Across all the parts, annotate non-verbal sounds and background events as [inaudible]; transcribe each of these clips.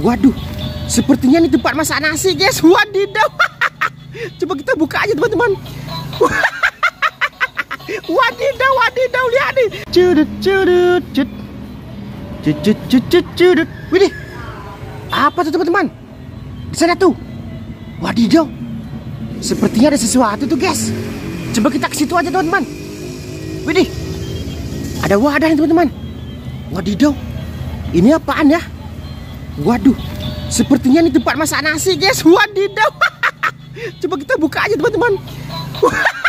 Waduh, sepertinya ini tempat masak nasi, guys. Wadidaw. [laughs] Coba kita buka aja, teman-teman. [laughs] Wadidaw, wadidaw, lihat nih. Cudut, cudut, cud. Cudut, cudut, cudut. Widih. Apa tuh, teman-teman? Di sana tuh. Wadidaw. Sepertinya ada sesuatu tuh, guys. Coba kita ke situ aja, teman-teman. Widih. Ada wadah nih, teman-teman. Wadidaw. Ini apaan ya? Waduh, sepertinya ini tempat masak nasi, guys. Wadidaw. [laughs] Coba kita buka aja, teman-teman. [laughs]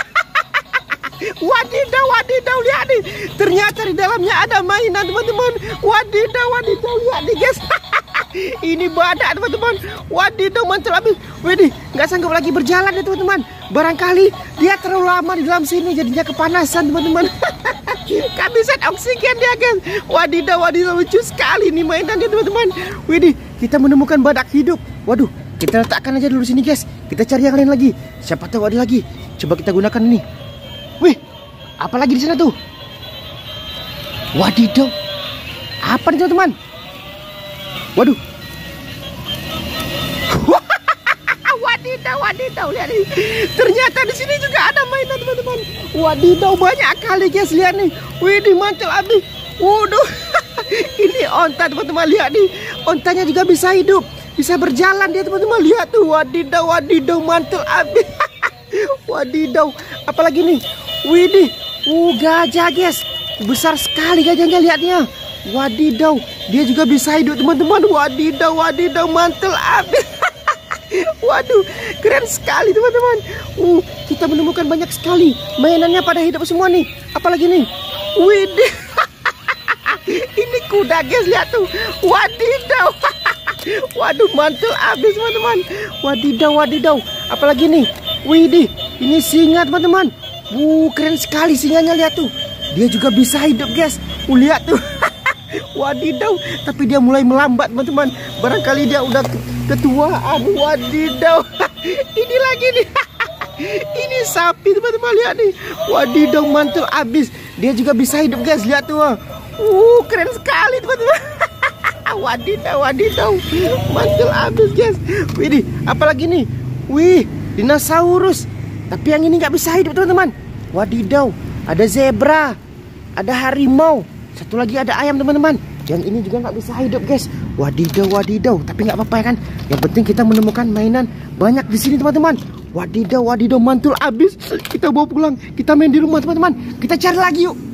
Wadidaw, wadidaw, lihat nih. Ternyata di dalamnya ada mainan, teman-teman. Wadidaw, wadidaw, lihat nih, guys. [laughs] Ini badak, teman-teman. Wadidaw, mantul habis. Widih, nggak sanggup lagi berjalan ya, teman-teman. Barangkali dia terlalu lama di dalam sini, jadinya kepanasan, teman-teman. Oksigen dia, guys. Wadidaw, wadidaw, lucu sekali nih mainannya, teman-teman. Widih, kita menemukan badak hidup. Waduh, kita letakkan aja dulu sini, guys. Kita cari yang lain lagi. Siapa tahu ada lagi. Coba kita gunakan ini. Wih, apa lagi di sana tuh? Wadidaw. Apa nih teman-teman? Waduh. [laughs] wadidaw, wadidaw, lihat nih. Ternyata di sini juga ada mainan teman-teman. Wadidaw banyak kali guys lihat nih. Wih, di mantul abis. Waduh. [laughs] Ini onta teman-teman lihat nih. Ontanya juga bisa hidup, bisa berjalan dia teman-teman lihat tuh. Wadidaw, wadidaw mantul abis. [laughs] Wadidaw, apalagi nih? Widih, uh gajah guys, besar sekali gajahnya lihatnya. Wadidaw, dia juga bisa hidup teman-teman. Wadidaw, wadidaw, mantul abis. [laughs] [laughs] Waduh, keren sekali teman-teman. Uh, kita menemukan banyak sekali mainannya pada hidup semua nih. Apalagi nih? Widih. [laughs] Ini kuda guys, lihat tuh. Wadidaw. [laughs] Waduh, mantul abis teman-teman. Wadidaw, wadidaw. Apalagi nih? Widih, ini singa teman-teman. Wuh, keren sekali singanya lihat tuh. Dia juga bisa hidup, guys. Uh, lihat tuh. Wadidaw, tapi dia mulai melambat, teman-teman. Barangkali dia udah ketuaan. Wadidaw. [laughs] Ini lagi nih. [laughs] Ini sapi, teman-teman. Lihat nih. Wadidaw, mantul abis. Dia juga bisa hidup, guys. Lihat tuh. Uh, keren sekali, teman-teman. [laughs] Wadidaw, wadidaw. Mantul abis, guys. Wih, apalagi nih? Wih, dinosaurus. Tapi yang ini nggak bisa hidup teman-teman. Wadidaw, ada zebra, ada harimau, satu lagi ada ayam teman-teman. Yang ini juga nggak bisa hidup guys. Wadidaw, wadidaw. Tapi nggak apa-apa ya kan. Yang penting kita menemukan mainan banyak di sini teman-teman. Wadidaw, wadidaw, mantul abis. Kita bawa pulang. Kita main di rumah teman-teman. Kita cari lagi yuk.